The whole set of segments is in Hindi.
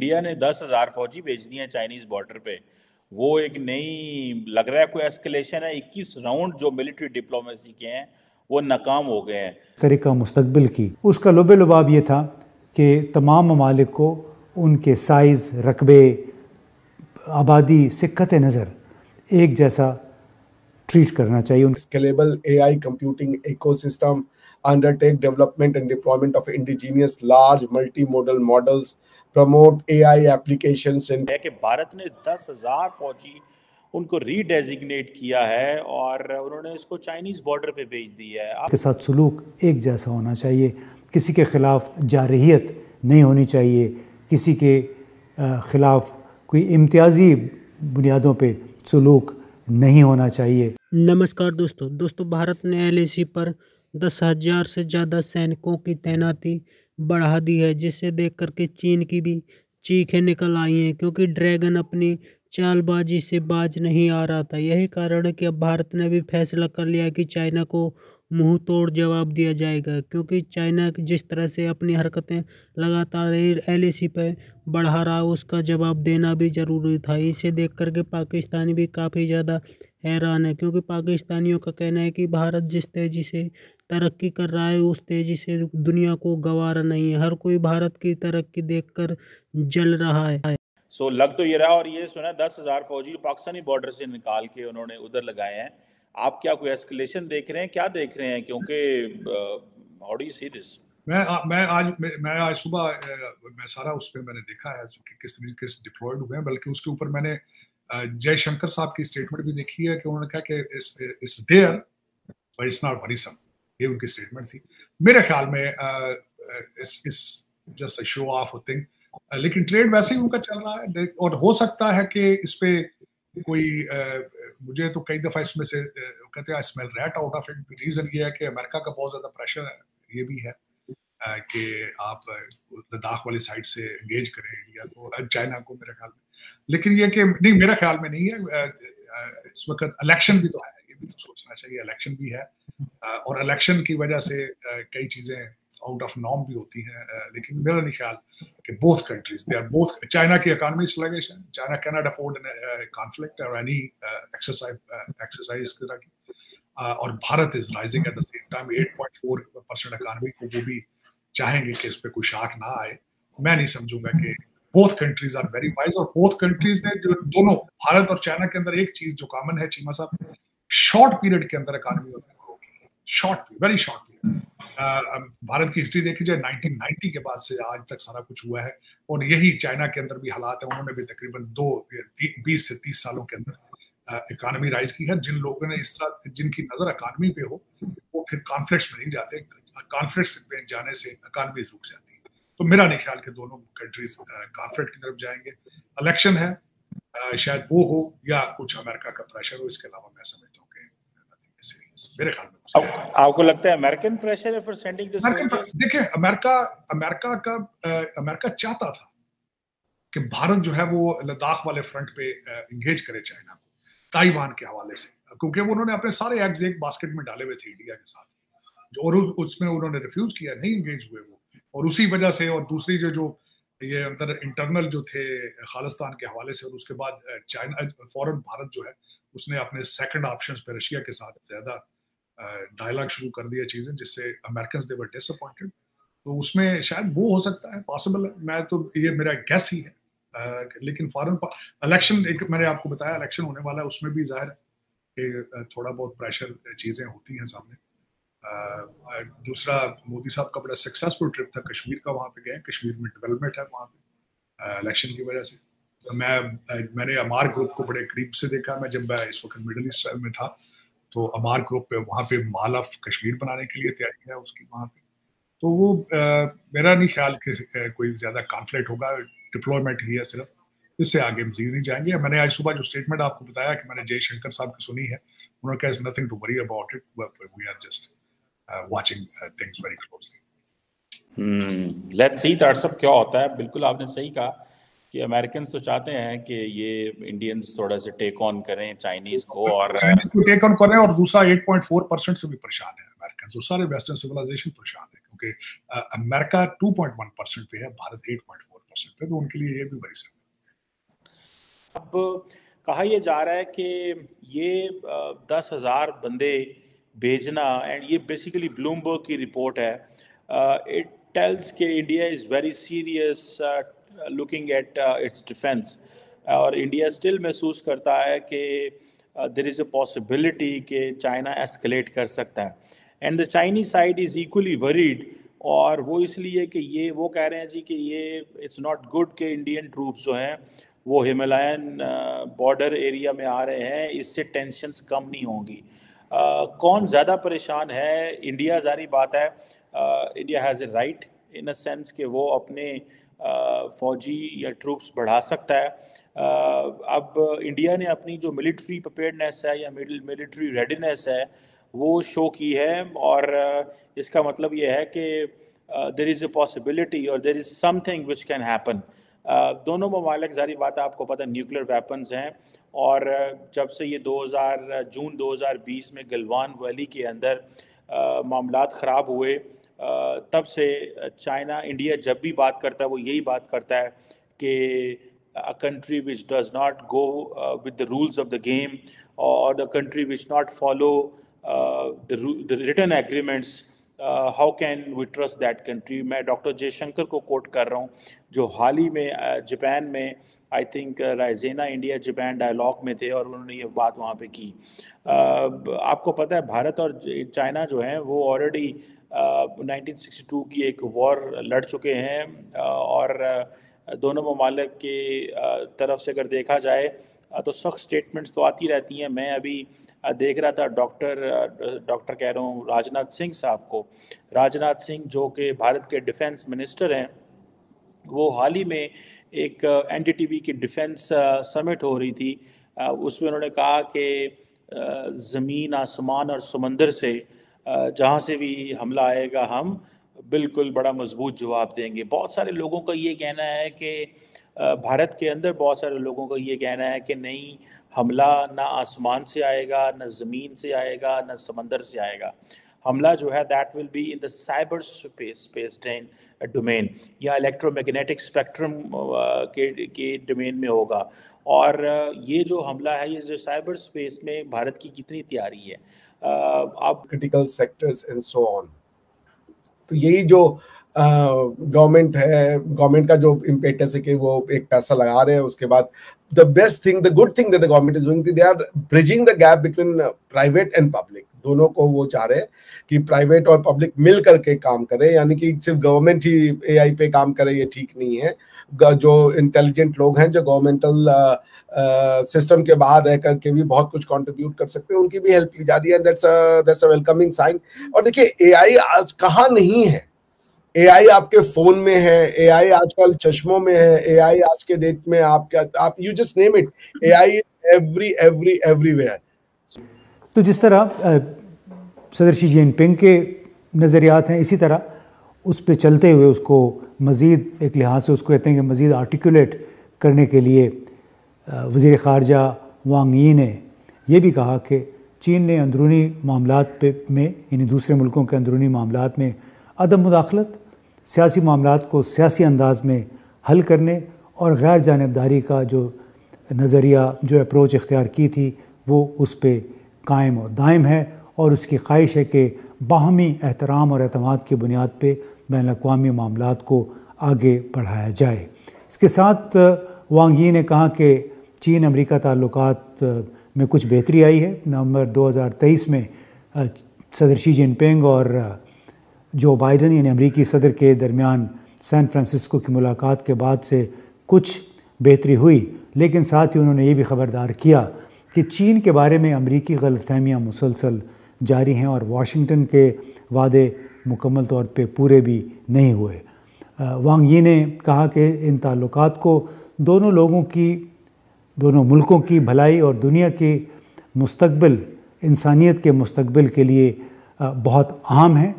इंडिया ने दस हज़ार फौजी भेज दिए चाइनीज़ बॉर्डर पे। वो एक नई लग रहा है कोई एस्केलेशन है 21 राउंड जो मिलिट्री डिप्लोमेसी के हैं वो नाकाम हो गए हैं। तरीका मुस्तकबिल की। उसका लुबे लुबाब ये था कि तमाम ममालिक को उनके साइज़ रकबे आबादी से कत नज़र एक जैसा ट्रीट करना चाहिए। Scalable AI computing ecosystem undertake development and deployment of indigenous large multimodal models promote AI applications in है कि भारत ने दस हज़ार फौजी उनको रीडेजिग्नेट किया है और उन्होंने इसको चाइनीज़ बॉर्डर पे भेज दिया है। के साथ सलूक एक जैसा होना चाहिए। किसी के खिलाफ जारहियत नहीं होनी चाहिए। किसी के खिलाफ कोई इम्तियाजी बुनियादों पे सलूक नहीं होना चाहिए। नमस्कार दोस्तों। दोस्तों भारत ने एल पर दस हज़ार से ज़्यादा सैनिकों की तैनाती बढ़ा दी है, जिसे देख कर के चीन की भी चीखें निकल आई हैं, क्योंकि ड्रैगन अपनी चालबाजी से बाज नहीं आ रहा था। यही कारण है कि अब भारत ने भी फैसला कर लिया कि चाइना को मुँह तोड़ जवाब दिया जाएगा क्योंकि चाइना जिस तरह से अपनी हरकतें लगातार एल पे बढ़ा रहा उसका जवाब देना भी ज़रूरी था। इसे देख कर के पाकिस्तानी भी काफ़ी ज़्यादा हैरान है क्योंकि पाकिस्तानियों का कहना है कि भारत जिस तेज़ी से तरक्की कर रहा है उस तेज़ी से दुनिया को गवारा नहीं है। हर कोई भारत की तरक्की देखकर जल रहा है। सो so, लग तो ये रहा और ये सुना दस हज़ार फौजी पाकिस्तानी बॉर्डर से निकाल के उन्होंने उधर लगाए हैं। आप क्या कोई एस्केलेशन देख रहे हैं? क्या देख रहे हैं? क्योंकि how do you see this मैं आ, मैं आज मैं, मैं आज सुबह मैं सारा उस पर मैंने देखा है कि किस तरीके से डिप्लॉयड हुए हैं बल्कि उसके ऊपर मैंने जयशंकर साहब की स्टेटमेंट भी देखी है कि उन्होंने कहा कि it's there but it's not worrisome ये उनकी स्टेटमेंट थी। मेरे ख्याल में इस इस जस्ट शो ऑफ़ थिंग लेकिन ट्रेड वैसे ही उनका चल रहा है और हो सकता है कि इस पे कोई मुझे तो कई दफ़ा इसमें से कहते हैं smell rat out of it reason ये है कि अमेरिका का बहुत ज़्यादा प्रेशर है, ये भी है कि आप लद्दाख वाली साइड से एंगेज करें इंडिया को चाइना को मेरे ख्याल में। लेकिन ये कि, नहीं, मेरे ख्याल में नहीं है इस वक्त इलेक्शन भी तो है, ये भी तो सोचना चाहिए इलेक्शन भी है और इलेक्शन की वजह से कई चीज़ें आउट ऑफ़ नॉर्म भी होती हैं लेकिन मेरा नहीं ख्याल कि both countries they are both China की इकोनॉमी स्लगिश है China can not afford conflict और एनी एक्सरसाइज एक्सरसाइज इस तरह की। और Bharat is rising at the same time 8.4 percent economy को वो भी चाहेंगे कि इस पे कोई शाख ना आए। मैं नहीं समझूँगा कि both countries are very wise और बोथ कंट्रीज़ ने जो दोनों, भारत और चाइना के अंदर एक चीज़ जो कॉमन है, चीमा साहब शॉर्ट पीरियड के अंदर economy short very short Bharat की हिस्ट्री देखी जाए 1990 के बाद से आज तक सारा कुछ हुआ है और यही चाइना के अंदर भी हालात है। उन्होंने भी तकरीबन दो बीस से तीस सालों के अंदर इकानमी राइज की है। जिन लोगों ने इस तरह, जिनकी नज़र इकानमी पे हो, वो फिर कॉन्फ्लिक्ट में नहीं जाते। कॉन्फ्लिक्ट में जाने से इकानमी रुक जाती है। तो मेरा नहीं ख्याल कि दोनों कंट्रीज़ कॉन्फ्लिक्ट की तरफ़ जाएँगे। इलेक्शन है शायद वो हो या कुछ अमेरिका का प्रेशर हो, इसके अलावा मैं समझता कि मेरे ख्याल में आपको लगता है अमेरिकन प्रेशर है फॉर सेंडिंग दिस अमेरिकन देखिए अमेरिका अमेरिका का अमेरिका चाहता था कि भारत जो है वो लद्दाख वाले फ्रंट पे एंगेज करे चाइना को ताइवान के हवाले से। क्योंकि उन्होंने अपने सारे एग्स एक बास्केट में डाले हुए थे इंडिया के साथ। और उसमें उन्होंने रिफ्यूज किया नहीं इंगेज हुए वो। और उसी वजह से और दूसरी जो जो ये अंदर इंटरनल जो थे खालिस्तान के हवाले से और उसके बाद चाइना फ़ौरन भारत जो है उसने अपने सेकंड ऑप्शन पे रशिया के साथ ज़्यादा डायलॉग शुरू कर दिया चीज़ें जिससे अमेरिकन दे वर डिसअपॉइंटेड तो उसमें शायद वो हो सकता है पॉसिबल है। मैं तो ये मेरा गैस ही है। आ, लेकिन फॉरन इलेक्शन एक मैंने आपको बताया इलेक्शन होने वाला है उसमें भी ज़ाहिर है कि थोड़ा बहुत प्रेशर चीज़ें होती हैं सामने। दूसरा मोदी साहब का बड़ा सक्सेसफुल ट्रिप था कश्मीर का वहाँ पे गए कश्मीर में डेवलपमेंट है वहाँ पे इलेक्शन की वजह से। मैं मैंने अमार ग्रुप को बड़े करीब से देखा। मैं जब मैं इस वक्त मिडल ईस्ट में था तो अमार ग्रुप पे वहाँ पे माल ऑफ़ कश्मीर बनाने के लिए तैयारी है उसकी वहाँ पे। तो वो आ, मेरा नहीं ख्याल कि कोई ज़्यादा कॉन्फ्लिक्ट होगा डिप्लॉयमेंट ही है सिर्फ़। इससे आगे मजीद नहीं जाएँगे। मैंने आज सुबह जो स्टेटमेंट आपको बताया कि मैंने जयशंकर साहब की सुनी है उन्होंने कहा nothing to worry about it we are just watching uh, things very let's see सब क्या होता है? बिल्कुल आपने सही कहा। कि अमेरिकन तो चाहते हैं कि ये इंडियंस थोड़ा सा टेक ऑन करें चाइनीज़ को और चाइनीज़ को टेक ऑन करें और दूसरा 8.4 परसेंट से भी परेशान है अमेरिकन तो सारे वेस्टर्न सिविलाइजेशन परेशान है क्योंकि अमेरिका 2.1 परसेंट पे है भारत 8.4 हो सकता है तो उनके लिए ये भी बड़ी अब कहा यह जा रहा है कि ये दस हज़ार बंदे भेजना एंड ये बेसिकली ब्लूमबर्ग की रिपोर्ट है। इट टेल्स के India is very serious looking at its defence और इंडिया स्टिल महसूस करता है कि देर इज़ अ पॉसिबिलिटी कि चाइना एस्केलेट कर सकता है। And the Chinese side is equally worried और वो इसलिए कि ये वो कह रहे हैं जी कि ये इट्स नॉट गुड कि इंडियन ट्रूप्स जो हैं वो हिमालयन बॉर्डर एरिया में आ रहे हैं इससे टेंशन्स कम नहीं होंगी। Uh, कौन ज़्यादा परेशान है? इंडिया जारी बात है। India has a right in a sense कि वो अपने फौजी या ट्रूप्स बढ़ा सकता है। अब इंडिया ने अपनी जो मिलिट्री प्रिपेयर्डनेस है या मिलिट्री रेडीनेस है, वो शो की है और इसका मतलब ये है कि देर इज़ अ पॉसिबिलिटी और there is something which can happen दोनों ममालिक जारी बात आपको पता न्यूक्लियर वेपन्स हैं और जब से ये 2000 जून 2020 में गलवान वैली के अंदर मामला ख़राब हुए तब से चाइना, इंडिया जब भी बात करता है, वो यही बात करता है कि a country which does not go with the rules of the game और the country which not follow the written agreements uh, can we trust that country मैं डॉक्टर जयशंकर को कोट कर रहा हूँ जो हाल ही में जापान में I think Raisina India Japan dialogue में थे और उन्होंने ये बात वहाँ पे की। आपको पता है भारत और चाइना जो हैं वो ऑलरेडी 1962 की एक वॉर लड़ चुके हैं और दोनों ममालिक के तरफ़ से अगर देखा जाए तो सख्त स्टेटमेंट्स तो आती रहती हैं। मैं अभी देख रहा था डॉक्टर डॉक्टर कह रहा हूँ राजनाथ सिंह साहब को। राजनाथ सिंह जो कि भारत के डिफेंस मिनिस्टर हैं, वो हाल ही में एक एन की डिफेंस समिट हो रही थी। उसमें उन्होंने कहा कि ज़मीन, आसमान और समंदर से जहाँ से भी हमला आएगा हम बिल्कुल बड़ा मज़बूत जवाब देंगे। बहुत सारे लोगों का ये कहना है कि भारत के अंदर बहुत सारे लोगों का ये कहना है कि नहीं, हमला ना आसमान से आएगा, न ज़मीन से आएगा, न समंदर से आएगा। हमला जो है that will be in the cyber space space domain या इलेक्ट्रोमैग्नेटिक स्पेक्ट्रम के के डोमेन में होगा। और ये जो हमला है, ये जो साइबर स्पेस में भारत की कितनी तैयारी है। अब critical sectors and so on तो यही जो गवर्नमेंट है गवर्नमेंट का जो इम्पेटस है कि वो एक पैसा लगा रहे हैं, उसके बाद the best thing the good thing that the government is doing they are bridging the gap between private and public दोनों को वो चाह रहे हैं कि प्राइवेट और पब्लिक मिल करके काम करे, यानी कि सिर्फ़ गवर्नमेंट ही एआई पे काम करे, ये ठीक नहीं है। जो इंटेलिजेंट लोग हैं, जो गवर्नमेंटल सिस्टम के बाहर रह करके भी बहुत कुछ कंट्रीब्यूट कर सकते हैं, उनकी भी हेल्प ली जा रही है that's that's a welcoming sign और देखिए एआई आज कहाँ नहीं है। एआई आपके फ़ोन में है एआई आजकल चश्मों में है एआई आज के डेट में आप क्या आप you just name it AI every every everywhere तो जिस तरह सदर शी जिनपिंग के नज़रियात हैं, इसी तरह उस पर चलते हुए उसको मज़ीद एक लिहाज से उसको कहते हैं कि मज़ीद आर्टिकुलेट करने के लिए वज़ी ख़ारजा वांग यी ने यह भी कहा कि चीन ने अंदरूनी मामला में, यानी दूसरे मुल्कों के अंदरूनी मामला में अदम मुदाखलत, सियासी मामला को सियासी अंदाज में हल करने और गैर जानबदारी का जो नज़रिया, जो अप्रोच इख्तियार की थी, वो उस पर कायम और दायम है और उसकी ख्वाहिश है कि बाहमी एहतराम और अतमाद की बुनियाद पर बैन अवी मामला को आगे बढ़ाया जाए। इसके साथ, वांग यी ने कहा कि चीन अमेरिका ताल्लुक में कुछ बेहतरी आई है। नवंबर 2023 में सदर शी जिनपिंग और जो बाइडन यानी अमरीकी सदर के दरमियान सैन फ्रांसिस्को की मुलाकात के बाद से कुछ बेहतरी हुई, लेकिन साथ ही उन्होंने ये भी ख़बरदार किया कि चीन के बारे में अमरीकी गलतफहमियाँ मुसलसल जारी हैं और वाशिंगटन के वादे मुकम्मल तौर पे पूरे भी नहीं हुए। वांग यी ने कहा कि इन ताल्लुक को दोनों लोगों की, दोनों मुल्कों की भलाई और दुनिया के मुस्तबिल इंसानियत के मुस्तबिल के लिए बहुत अहम है।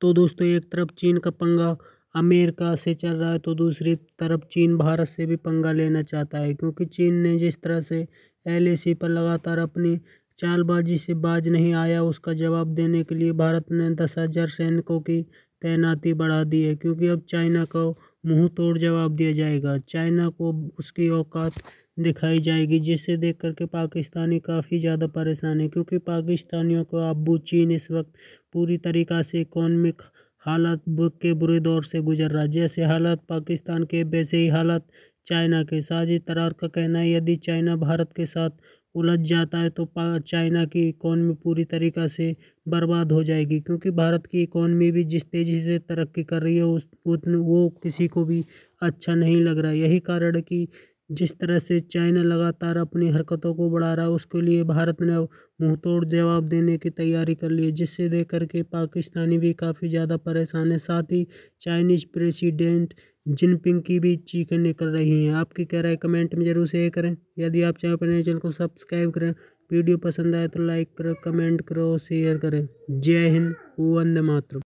तो दोस्तों, एक तरफ़ चीन का पंगा अमेरिका से चल रहा है तो दूसरी तरफ़ चीन भारत से भी पंगा लेना चाहता है, क्योंकि चीन ने जिस तरह से एलएसी पर लगातार अपनी चालबाजी से बाज नहीं आया, उसका जवाब देने के लिए भारत ने दस हज़ार सैनिकों की तैनाती बढ़ा दी है, क्योंकि अब चाइना को मुँह तोड़ जवाब दिया जाएगा। चाइना को उसकी औकात दिखाई जाएगी, जिसे देख करके पाकिस्तानी काफ़ी ज़्यादा परेशान है, क्योंकि पाकिस्तानियों को अबू चीन इस वक्त पूरी तरीक़ा से इकॉनमिक हालात के बुरे दौर से गुजर रहा है। जैसे हालात पाकिस्तान के, वैसे ही हालात चाइना के। साजिद तरार का कहना है, यदि चाइना भारत के साथ उलझ जाता है तो चाइना की इकॉनमी पूरी तरीक़ा से बर्बाद हो जाएगी। क्योंकि भारत की इकॉनमी भी जिस तेज़ी से तरक्की कर रही है, उस वो किसी को भी अच्छा नहीं लग रहा यही कारण है कि जिस तरह से चाइना लगातार अपनी हरकतों को बढ़ा रहा है, उसके लिए भारत ने मुँह तोड़ जवाब देने की तैयारी कर ली है, जिससे देख करके पाकिस्तानी भी काफ़ी ज़्यादा परेशान है। साथ ही चाइनीज़ प्रेसिडेंट जिनपिंग की भी चीखें निकल रही हैं, आपकी कह रहा है कमेंट में ज़रूर शेयर करें। यदि आप पर नए चैनल को सब्सक्राइब करें। वीडियो पसंद आए तो लाइक करो, कमेंट करो शेयर करें। जय हिंद, वंदे मातरम।